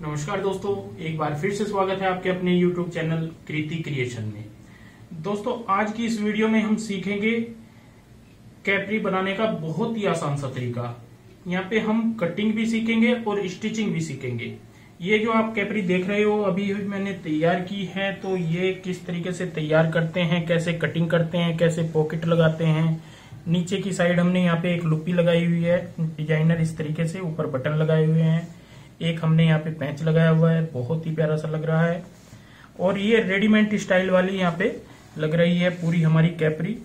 नमस्कार दोस्तों, एक बार फिर से स्वागत है आपके अपने YouTube चैनल कृति क्रिएशन में। दोस्तों, आज की इस वीडियो में हम सीखेंगे कैपरी बनाने का बहुत ही आसान सा तरीका। यहाँ पे हम कटिंग भी सीखेंगे और स्टिचिंग भी सीखेंगे। ये जो आप कैपरी देख रहे हो, अभी मैंने तैयार की है तो ये किस तरीके से तैयार करते हैं, कैसे कटिंग करते हैं, कैसे पॉकेट लगाते हैं। नीचे की साइड हमने यहाँ पे एक लुपी लगाई हुई है डिज़ाइनर इस तरीके से ऊपर बटन लगाए हुए हैं। एक हमने यहाँ पे पैंच लगाया हुआ है, बहुत ही प्यारा सा लग रहा है। और ये रेडीमेड स्टाइल वाली यहाँ पे लग रही है पूरी हमारी कैपरी।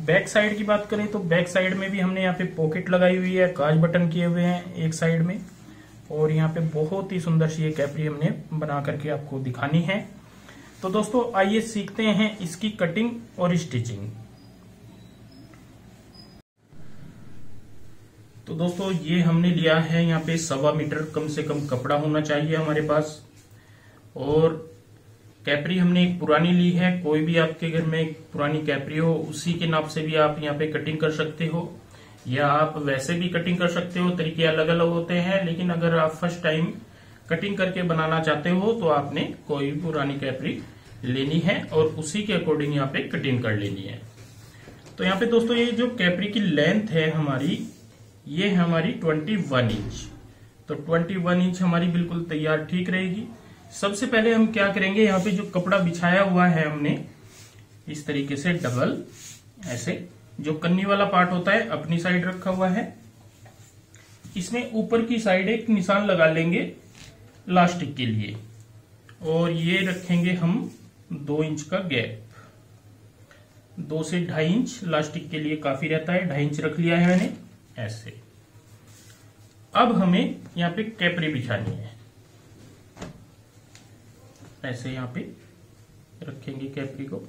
बैक साइड की बात करें तो बैक साइड में भी हमने यहाँ पे पॉकेट लगाई हुई है काज बटन किए हुए हैं एक साइड में। और यहाँ पे बहुत ही सुंदर सी ये कैपरी हमने बना करके आपको दिखानी है। तो दोस्तों, आइए सीखते हैं इसकी कटिंग और स्टिचिंग। तो दोस्तों, ये हमने लिया है यहाँ पे सवा मीटर, कम से कम कपड़ा होना चाहिए हमारे पास। और कैपरी हमने एक पुरानी ली है, कोई भी आपके घर में पुरानी कैपरी हो, उसी के नाप से भी आप यहाँ पे कटिंग कर सकते हो। या आप वैसे भी कटिंग कर सकते हो, तरीके अलग अलग होते हैं, लेकिन अगर आप फ़र्स्ट टाइम कटिंग करके बनाना चाहते हो तो आपने कोई भी पुरानी कैपरी लेनी है और उसी के अकॉर्डिंग यहाँ पे कटिंग कर लेनी है। तो यहाँ पे दोस्तों, ये जो कैपरी की लेंथ है हमारी ये है हमारी 21 इंच तो 21 इंच हमारी बिल्कुल तैयार ठीक रहेगी। सबसे पहले हम क्या करेंगे, यहाँ पे जो कपड़ा बिछाया हुआ है हमने, इस तरीके से डबल ऐसे। जो कन्नी वाला पार्ट होता है, अपनी साइड रखा हुआ है। इसमें ऊपर की साइड एक निशान लगा लेंगे लास्टिक के लिए। और ये रखेंगे हम दो इंच का गैप दो से ढाई इंच लास्टिक के लिए काफ़ी रहता है। ढाई इंच रख लिया है मैंने। ऐसे। अब हमें यहाँ पे कैपरी बिछानी है। ऐसे यहाँ पे रखेंगे कैपरी को।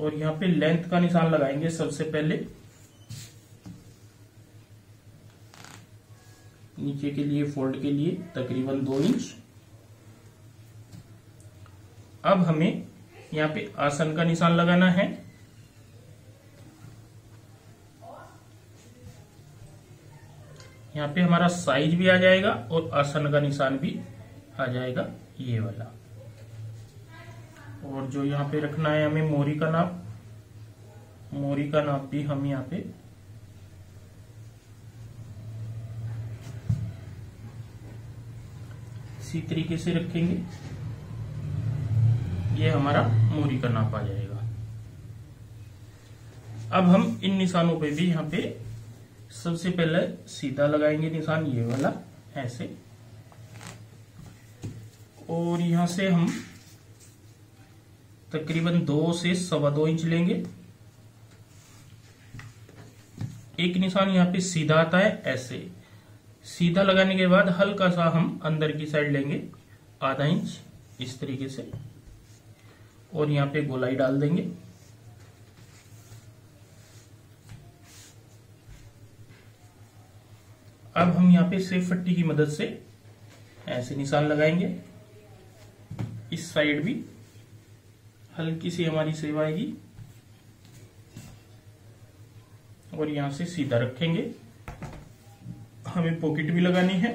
और यहाँ पे लेंथ का निशान लगाएँगे सबसे पहले। नीचे के लिए, फोल्ड के लिए तकरीबन दो इंच। अब हमें यहाँ पे आसन का निशान लगाना है। यहाँ पे हमारा साइज़ भी आ जाएगा और आसन का निशान भी आ जाएगा, ये वाला। और जो यहाँ पे रखना है हमें मोरी का नाप, मोरी का नाप भी हम यहाँ पे इसी तरीके से रखेंगे। ये हमारा मोरी का नाप आ जाएगा। अब हम इन निशानों पे भी यहाँ पे सबसे पहले सीधा लगाएँगे निशान, ये वाला, ऐसे। और यहाँ से हम तकरीबन दो से सवा दो इंच लेंगे। एक निशान यहाँ पे सीधा आता है, ऐसे। सीधा लगाने के बाद हल्का सा हम अंदर की साइड लेंगे, आधा इंच, इस तरीके से। और यहाँ पे गोलाई डाल देंगे। अब हम यहाँ पे सेफ़ पट्टी की मदद से ऐसे निशान लगाएँगे। इस साइड भी हल्की सी हमारी सेव आएगी। और यहाँ से सीधा रखेंगे। हमें पॉकेट भी लगानी है।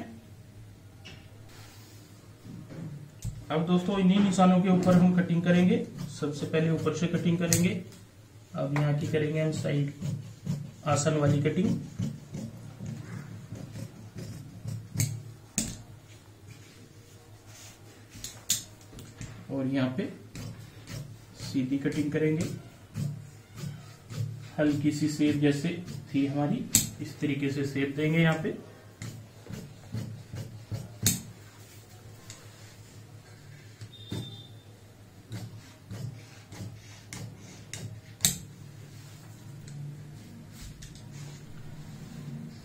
अब दोस्तों, इन्हीं निशानों के ऊपर हम कटिंग करेंगे। सबसे पहले ऊपर से कटिंग करेंगे। अब यहाँ की करेंगे हम साइड आसन वाली कटिंग और यहाँ पे सीधी कटिंग करेंगे। हल्की सी सेप जैसे थी हमारी, इस तरीके से सेप देंगे यहाँ पे।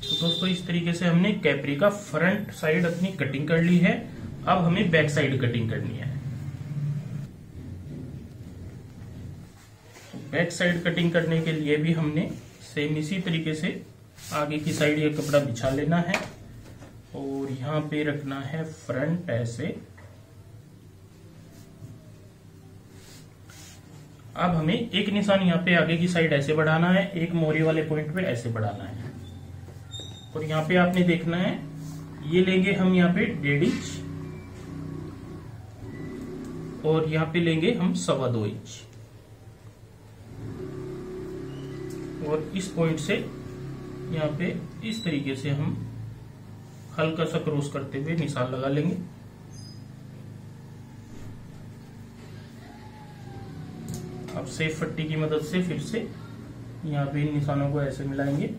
तो दोस्तों, इस तरीके से हमने कैपरी का फ्रंट साइड अपनी कटिंग कर ली है। अब हमें बैक साइड कटिंग करनी है। बैक साइड कटिंग करने के लिए भी हमने सेम इसी तरीके से आगे की साइड ये कपड़ा बिछा लेना है। और यहाँ पे रखना है फ्रंट ऐसे अब हमें एक निशान यहाँ पे आगे की साइड ऐसे बढ़ाना है, एक मोरी वाले पॉइंट पे ऐसे बढ़ाना है। और यहाँ पे आपने देखना है, ये लेंगे हम यहाँ पे डेढ़ इंच। और यहाँ पे लेंगे हम सवा दो इंच। और इस पॉइंट से यहाँ पे इस तरीके से हम हल्का सा क्रॉस करते हुए निशान लगा लेंगे। अब सेफ़ पट्टी की मदद से फिर से यहाँ पे इन निशानों को ऐसे मिलाएँगे।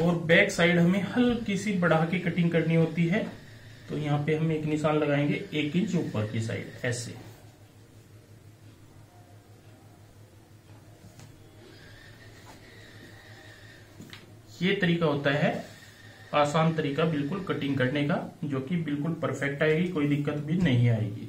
और बैक साइड हमें हल्की सी बढ़ा के कटिंग करनी होती है तो यहाँ पे हम एक निशान लगाएँगे एक इंच ऊपर की साइड ऐसे। ये तरीका होता है आसान तरीका बिल्कुल कटिंग करने का, जो कि बिल्कुल परफेक्ट आएगी, कोई दिक्कत भी नहीं आएगी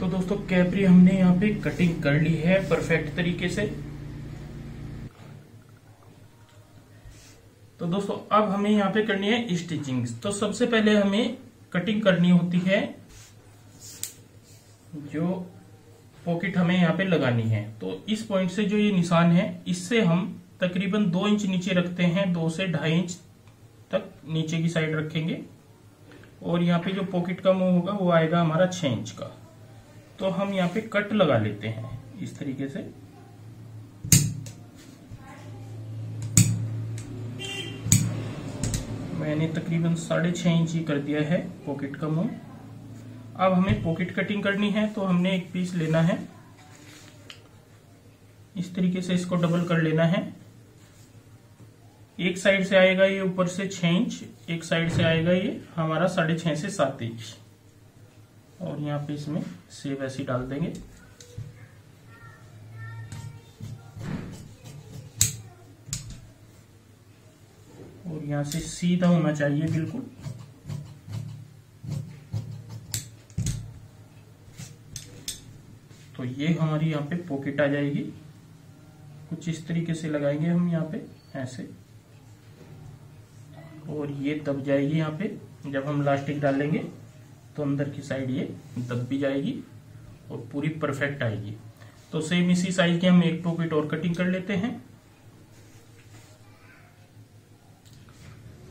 तो दोस्तों कैपरी हमने यहाँ पे कटिंग कर ली है परफेक्ट तरीके से। तो दोस्तों, अब हमें यहाँ पे करनी है स्टिचिंग तो सबसे पहले हमें कटिंग करनी होती है, जो पॉकेट हमें यहाँ पे लगानी है। तो इस पॉइंट से जो ये निशान है, इससे हम तकरीबन दो इंच नीचे रखते हैं, दो से ढाई इंच तक नीचे की साइड रखेंगे। और यहाँ पे जो पॉकेट का मुँह होगा, वो आएगा हमारा छह इंच का। तो हम यहाँ पे कट लगा लेते हैं, इस तरीके से। मैंने तकरीबन साढ़े छह इंच कर दिया है पॉकेट का मुँह। अब हमें पॉकेट कटिंग करनी है तो हमने एक पीस लेना है। इस तरीके से इसको डबल कर लेना है। एक साइड से आएगा ये ऊपर से छह इंच, एक साइड से आएगा ये हमारा साढ़े छह से सात इंच। और यहाँ पे इसमें सेव ऐसी डाल देंगे। और यहाँ से सीधा होना चाहिए बिल्कुल। तो ये हमारी यहाँ पे पॉकेट आ जाएगी। कुछ इस तरीके से लगाएँगे हम यहाँ पे, ऐसे। और ये दब जाएगी यहाँ पे, जब हम लास्टिक डालेंगे। तो अंदर की साइड ये दब भी जाएगी और पूरी परफेक्ट आएगी। तो सेम इसी साइज़ के हम एक टू पॉकेट और कटिंग कर लेते हैं।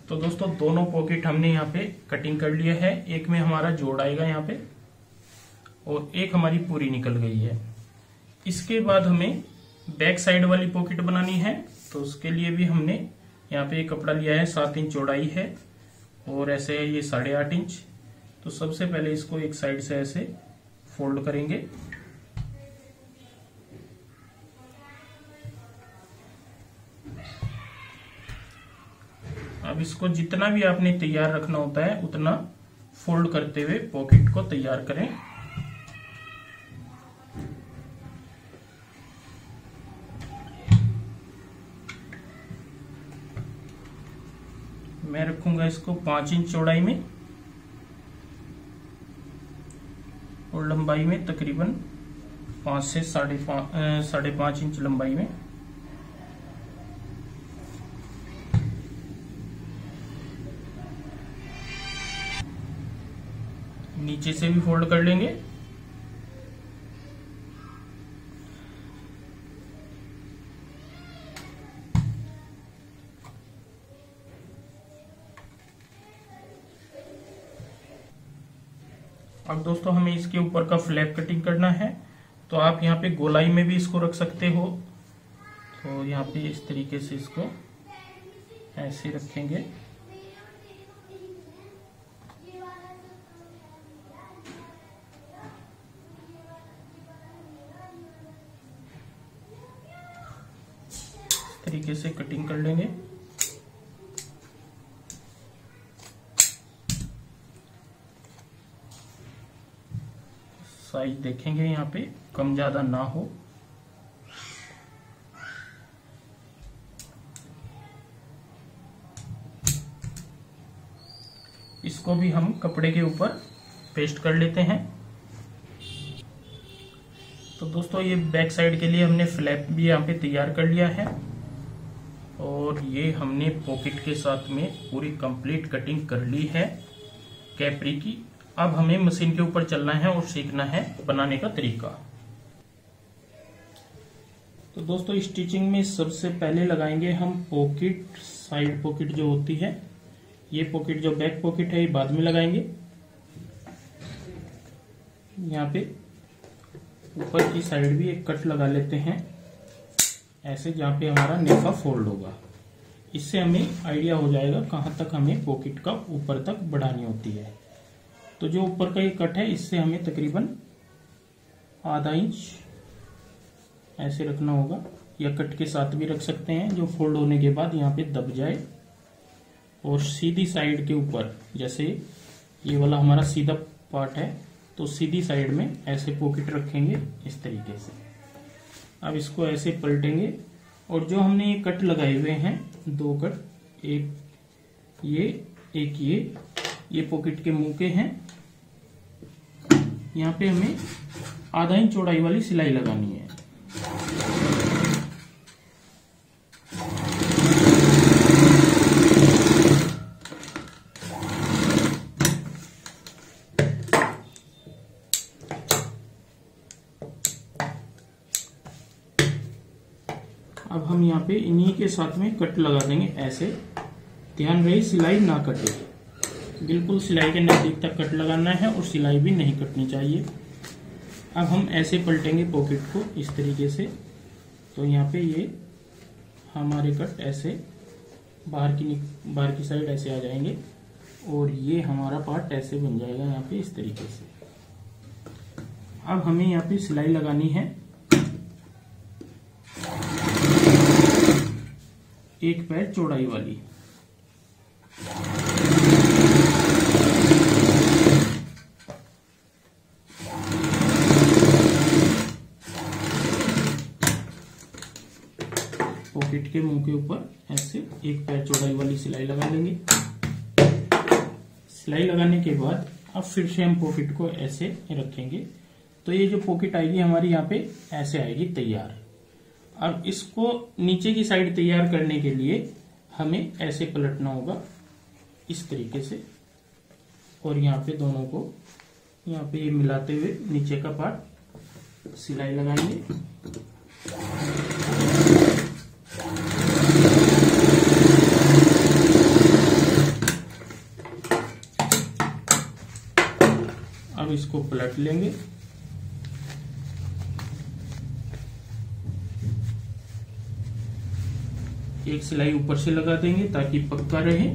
तो दोस्तों, दोनों पॉकेट हमने यहाँ पे कटिंग कर लिया है। एक में हमारा जोड़ आएगा यहाँ पे और एक हमारी पूरी निकल गई है। इसके बाद हमें बैक साइड वाली पॉकेट बनानी है। तो उसके लिए भी हमने यहाँ पे कपड़ा लिया है, सात इंच चौड़ाई है और ऐसे है ये साढ़े आठ इंच। तो सबसे पहले इसको एक साइड से ऐसे फोल्ड करेंगे। अब इसको जितना भी आपने तैयार रखना होता है, उतना फोल्ड करते हुए पॉकेट को तैयार करें। मैं रखूँगा इसको पाँच इंच चौड़ाई में। और लंबाई में तकरीबन पाँच से साढ़े पाँच साढ़े पाँच इंच लंबाई में। नीचे से भी फोल्ड कर लेंगे अब दोस्तों हमें इसके ऊपर का फ्लैप कटिंग करना है। तो आप यहाँ पे गोलाई में भी इसको रख सकते हो। तो यहाँ पे इस तरीके से इसको ऐसे रखेंगे। तरीके से कटिंग कर लेंगे। साइज़ देखेंगे यहाँ पे, कम ज़्यादा ना हो। इसको भी हम कपड़े के ऊपर पेस्ट कर लेते हैं। तो दोस्तों, ये बैक साइड के लिए हमने फ्लैप भी यहाँ पे तैयार कर लिया है। और ये हमने पॉकेट के साथ में पूरी कंप्लीट कटिंग कर ली है कैपरी की। अब हमें मशीन के ऊपर चलना है और सीखना है बनाने का तरीका। तो दोस्तों स्टिचिंग में सबसे पहले लगाएँगे हम पॉकेट साइड पॉकेट जो होती है। ये पॉकेट जो बैक पॉकेट है, ये बाद में लगाएँगे। यहाँ पे ऊपर की साइड भी एक कट लगा लेते हैं। ऐसे जहाँ पे हमारा नेफा फोल्ड होगा। इससे हमें आइडिया हो जाएगा कहाँ तक हमें पॉकेट का ऊपर तक बढ़ानी होती है। तो जो ऊपर का ये कट है, इससे हमें तकरीबन आधा इंच ऐसे रखना होगा। या कट के साथ भी रख सकते हैं, जो फोल्ड होने के बाद यहाँ पे दब जाए। और सीधी साइड के ऊपर, जैसे ये वाला हमारा सीधा पार्ट है तो सीधी साइड में ऐसे पॉकेट रखेंगे इस तरीके से। अब इसको ऐसे पलटेंगे। और जो हमने ये कट लगाए हुए हैं, दो कट, एक ये एक ये ये पॉकेट के मुँह के हैं यहाँ पे हमें आधा इंच चौड़ाई वाली सिलाई लगानी है। अब हम यहाँ पे इन्हीं के साथ में कट लगा देंगे ऐसे। ध्यान रहे, सिलाई ना कटे। बिल्कुल सिलाई के नज़दीक तक कट लगाना है और सिलाई भी नहीं कटनी चाहिए। अब हम ऐसे पलटेंगे पॉकेट को इस तरीके से। तो यहाँ पे ये हमारे कट ऐसे बाहर की बाहर की साइड ऐसे आ जाएँगे और ये हमारा पार्ट ऐसे बन जाएगा यहाँ पे इस तरीके से। अब हमें यहाँ पे सिलाई लगानी है। एक पैर चौड़ाई वाली। पॉकेट के मुँह के ऊपर ऐसे एक पैर चौड़ाई वाली सिलाई लगा लेंगे। सिलाई लगाने के बाद अब फिर से हम पॉकेट को ऐसे रखेंगे। तो ये जो पॉकेट आएगी हमारी यहाँ पे ऐसे आएगी तैयार। अब इसको नीचे की साइड तैयार करने के लिए हमें ऐसे पलटना होगा इस तरीके से। और यहाँ पे दोनों को यहाँ पे मिलाते हुए नीचे का पार्ट सिलाई लगाएँगे। इसको पलट लेंगे। एक सिलाई ऊपर से लगा देंगे ताकि पक्का रहे।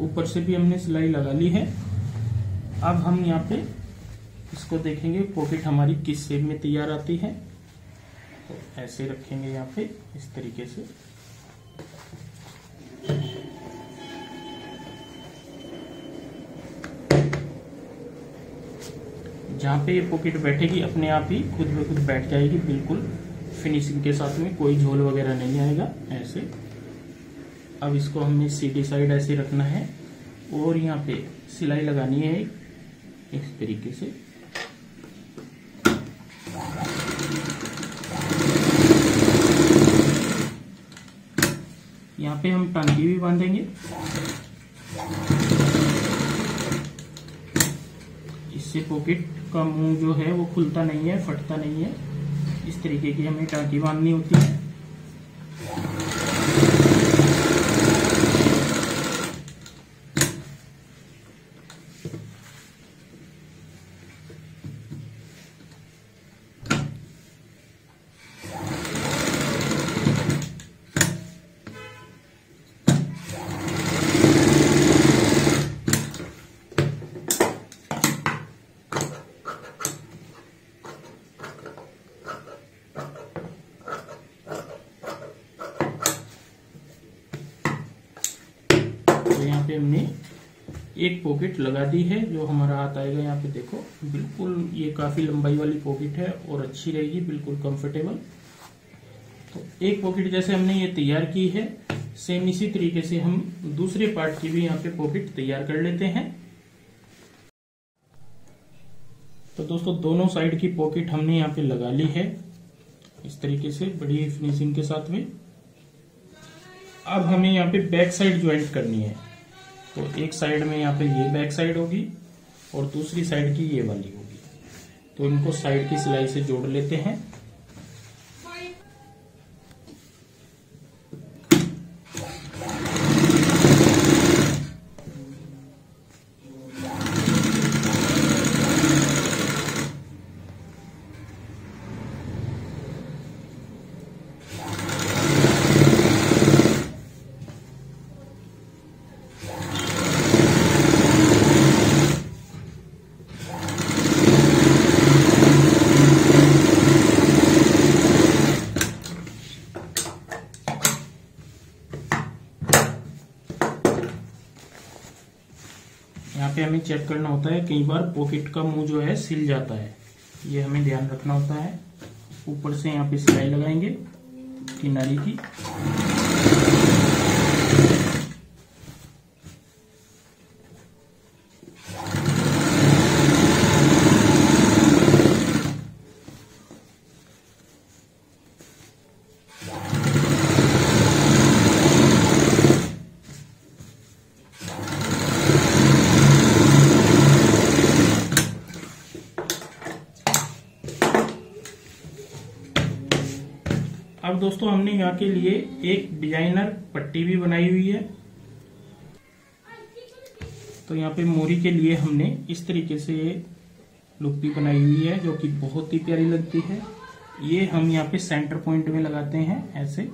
ऊपर से भी हमने सिलाई लगा ली है। अब हम यहाँ पे इसको देखेंगे। पॉकेट हमारी किस शेप में तैयार आती है। तो ऐसे रखेंगे यहाँ पे, इस तरीके से। जहाँ पे ये पॉकेट बैठेगी, अपने आप ही खुद ब खुद बैठ जाएगी, बिल्कुल। फिनिशिंग के साथ में कोई झोल वगैरह नहीं आएगा, ऐसे। अब इसको हमें सीधी साइड ऐसे रखना है, और यहाँ पे सिलाई लगानी है, इस तरीके से यहाँ पे हम टांगी भी बांधेंगे। इससे पॉकेट का मुँह जो है वो खुलता नहीं है, फटता नहीं है। इस तरीके की हमें टांगी बांधनी होती है। एक पॉकेट लगा दी है, जो हमारा हाथ आएगा यहाँ पे देखो। बिल्कुल ये काफ़ी लंबाई वाली पॉकेट है और अच्छी रहेगी, बिल्कुल कंफर्टेबल तो एक पॉकेट जैसे हमने ये तैयार की है सेम इसी तरीके से हम दूसरे पार्ट की भी यहाँ पे पॉकेट तैयार कर लेते हैं। तो दोस्तों, दोनों साइड की पॉकेट हमने यहाँ पे लगा ली है, इस तरीके से बड़ी फिनिशिंग के साथ में। अब हमें यहाँ पे बैक साइड ज्वाइंट करनी है। तो एक साइड में यहाँ पे ये बैक साइड होगी और दूसरी साइड की ये वाली होगी। तो इनको साइड की सिलाई से जोड़ लेते हैं यहाँ पे हमें चेक करना होता है, कई बार पॉकेट का मुँह जो है सिल जाता है। ये हमें ध्यान रखना होता है। ऊपर से यहाँ पे सिलाई लगाएँगे, किनारी की अब दोस्तों हमने यहाँ के लिए एक डिज़ाइनर पट्टी भी बनाई हुई है। तो यहाँ पे मोरी के लिए हमने इस तरीके से ये लुप्पी बनाई हुई है, जो कि बहुत ही प्यारी लगती है। ये हम यहाँ पे सेंटर पॉइंट में लगाते हैं ऐसे।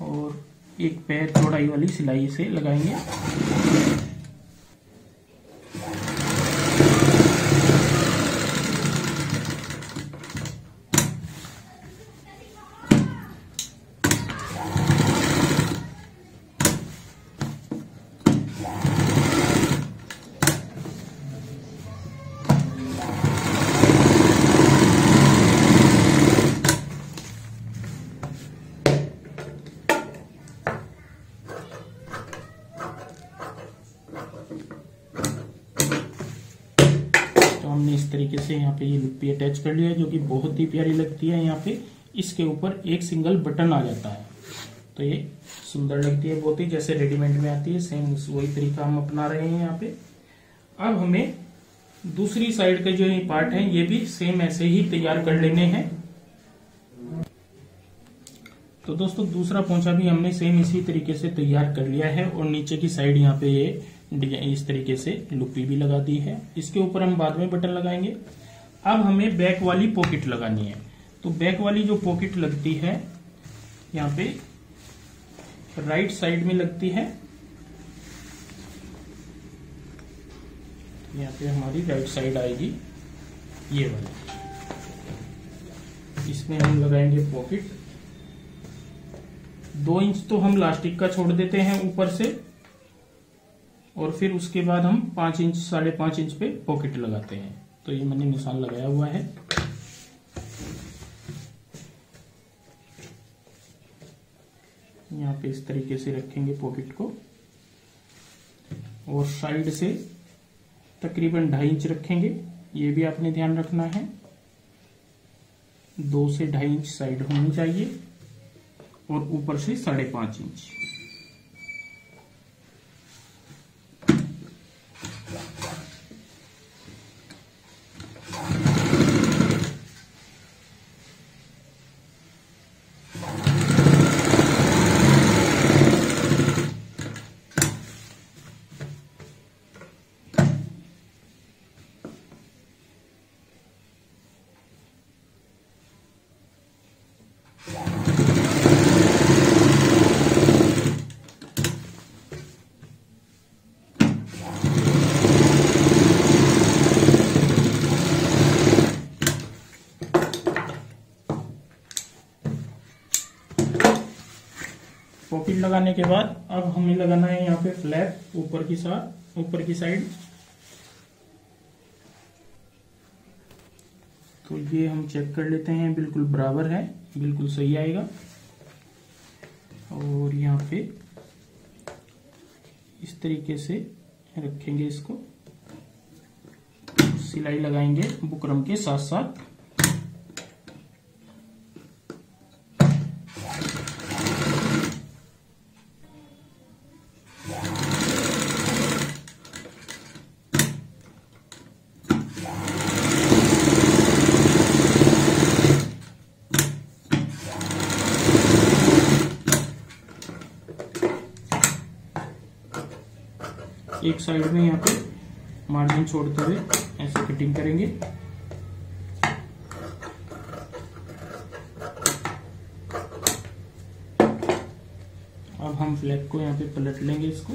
और एक पैर चौड़ाई वाली सिलाई से लगाएँगे। पे अटैच कर लिया है, जो कि बहुत ही प्यारी लगती है यहाँ पे। इसके ऊपर एक सिंगल बटन आ जाता है। तो ये सुंदर लगती है बहुत ही, जैसे रेडीमेड में आती है सेम वही तरीका हम अपना रहे हैं यहाँ पे। अब हमें दूसरी साइड के जो ये पार्ट है, ये भी सेम ऐसे ही तैयार कर लेने हैं। तो दोस्तों, दूसरा पोंछा भी हमने सेम इसी तरीके से तैयार कर लिया है और नीचे की साइड यहाँ पे ये इस तरीके से लुपी भी लगा दी है। इसके ऊपर हम बाद में बटन लगाएँगे। अब हमें बैक वाली पॉकेट लगानी है। तो बैक वाली जो पॉकेट लगती है, यहाँ पे राइट साइड में लगती है। यहाँ पे हमारी राइट साइड आएगी, ये वाली। इसमें हम लगाएँगे पॉकेट दो इंच तो हम लास्टिक का छोड़ देते हैं ऊपर से, और फिर उसके बाद हम पाँच इंच साढ़े पाँच इंच पे पॉकेट लगाते हैं। तो ये मैंने निशान लगाया हुआ है। यहाँ पे इस तरीके से रखेंगे पॉकेट को। और साइड से तकरीबन ढाई इंच रखेंगे। ये भी आपने ध्यान रखना है। दो से ढाई इंच साइड होनी चाहिए। और ऊपर से साढ़े पाँच इंच। पॉकेट लगाने के बाद अब हमें लगाना है यहाँ पे फ्लैप ऊपर की साथ ऊपर की साइड तो ये हम चेक कर लेते हैं, बिल्कुल बराबर है, बिल्कुल सही आएगा। और यहाँ पे इस तरीके से रखेंगे इसको। सिलाई लगाएँगे बुकरम के साथ साथ एक साइड में यहाँ पे मार्जिन छोड़ते हुए ऐसे कटिंग करेंगे। अब हम फ्लैग को यहाँ पे पलट लेंगे इसको।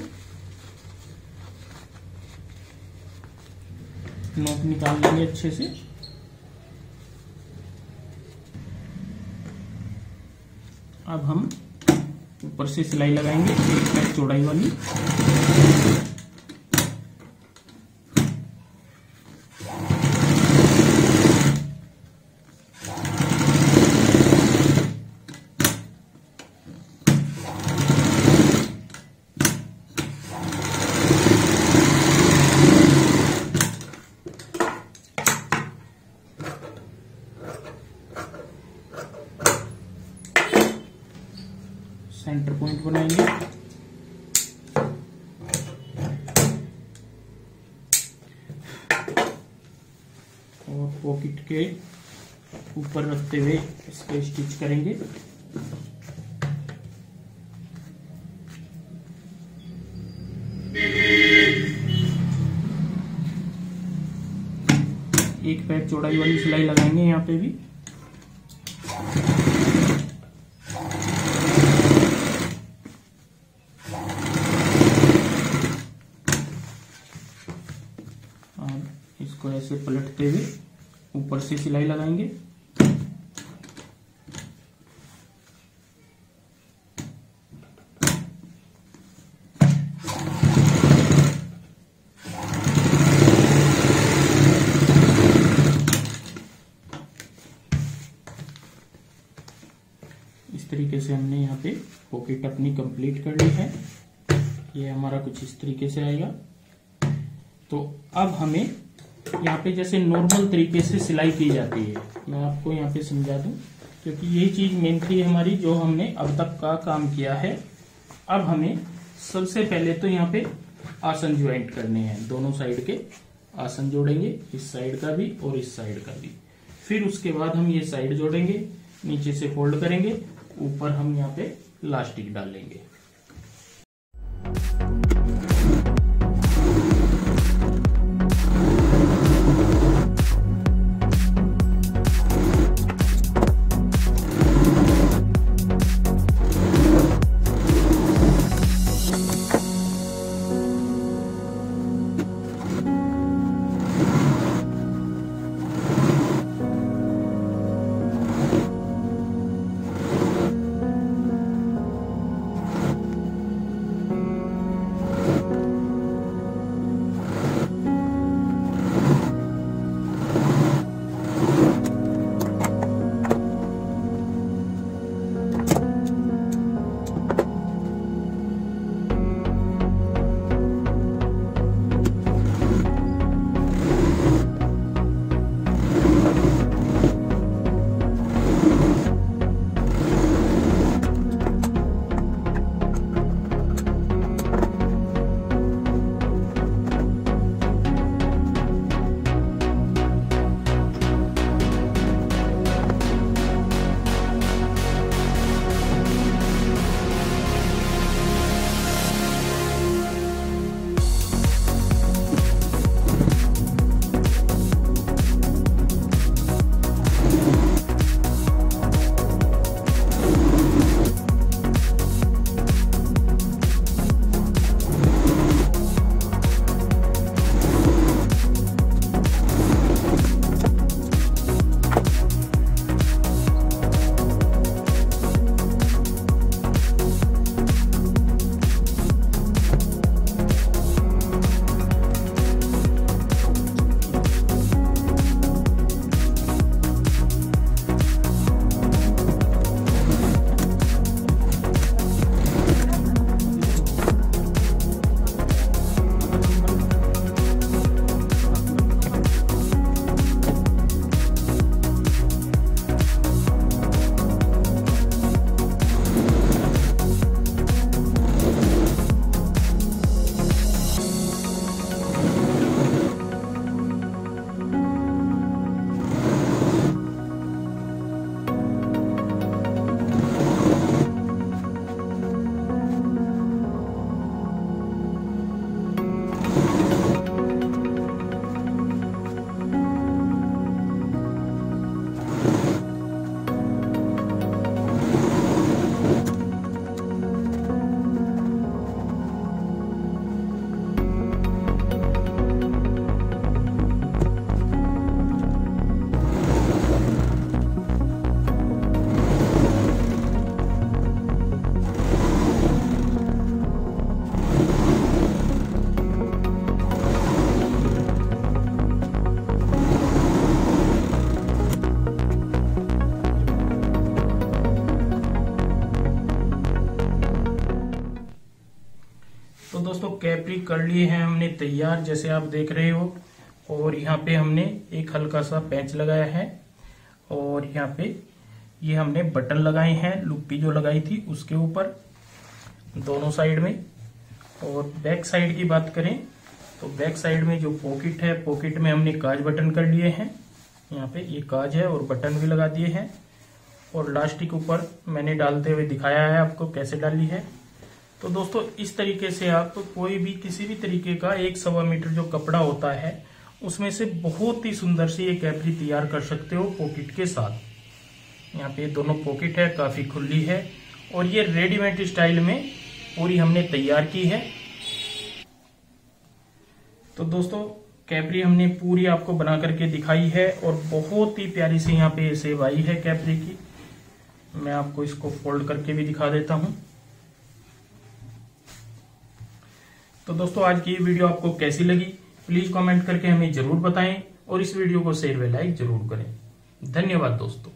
नोक निकाल लेंगे अच्छे से। अब हम ऊपर से सिलाई लगाएँगे, एक चौड़ाई वाली। सेंटर पॉइंट बनाएँगे। और पॉकेट के ऊपर रखते हुए इसको स्टिच करेंगे। एक पैर चौड़ाई वाली सिलाई लगाएँगे यहाँ पे भी और इसको ऐसे पलटते हुए ऊपर से सिलाई लगाएँगे। इस तरीके से हमने यहाँ पे पॉकेट अपनी कंप्लीट कर ली है। ये हमारा कुछ इस तरीके से आएगा। तो अब हमें यहाँ पे जैसे नॉर्मल तरीके से सिलाई की जाती है। मैं आपको यहाँ पे समझा दूँ, क्योंकि यही चीज़ मेन थी हमारी, जो हमने अब तक का काम किया है। अब हमें सबसे पहले तो यहाँ पे आसन ज्वाइंट करने हैं। दोनों साइड के आसन जोड़ेंगे, इस साइड का भी और इस साइड का भी। फिर उसके बाद हम ये साइड जोड़ेंगे, नीचे से फोल्ड करेंगे, ऊपर हम यहाँ पे लास्टिक डालेंगे। कैपरी कर लिए हैं, हमने तैयार जैसे आप देख रहे हो। और यहाँ पे हमने एक हल्का सा पैंच लगाया है। और यहाँ पे ये हमने बटन लगाए हैं, लुप्पी जो लगाई थी उसके ऊपर, दोनों साइड में। और बैक साइड की बात करें तो बैक साइड में जो पॉकेट है, पॉकेट में हमने काज बटन कर लिए हैं। यहाँ पे ये काज है और बटन भी लगा दिए हैं। और लास्टिक ऊपर मैंने डालते हुए दिखाया है आपको कैसे डाली है। तो दोस्तों, इस तरीके से आप कोई भी, किसी भी तरीके का एक सवा मीटर जो कपड़ा होता है, उसमें से बहुत ही सुंदर सी एक कैपरी तैयार कर सकते हो पॉकेट के साथ। यहाँ पे दोनों पॉकेट है, काफ़ी खुली है, और ये रेडीमेड स्टाइल में पूरी हमने तैयार की है। तो दोस्तों, कैपरी हमने पूरी आपको बना करके दिखाई है, और बहुत ही प्यारी सी यहाँ पे सेव आई है कैपरी की। मैं आपको इसको फोल्ड करके भी दिखा देता हूँ। तो दोस्तों, आज की ये वीडियो आपको कैसी लगी? प्लीज़ कमेंट करके हमें ज़रूर बताएँ और इस वीडियो को शेयर व लाइक ज़रूर करें। धन्यवाद दोस्तों।